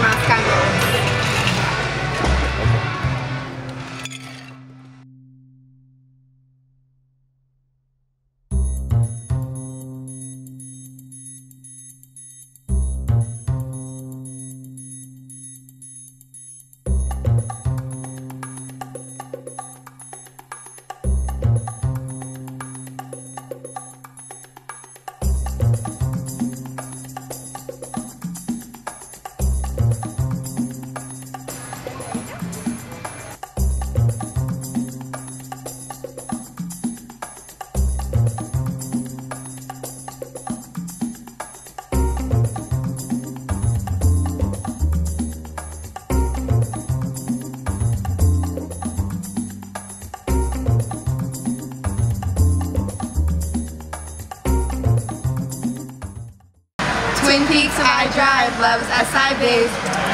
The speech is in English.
嘛，干。Twin Peaks I drive, loves SI Bays.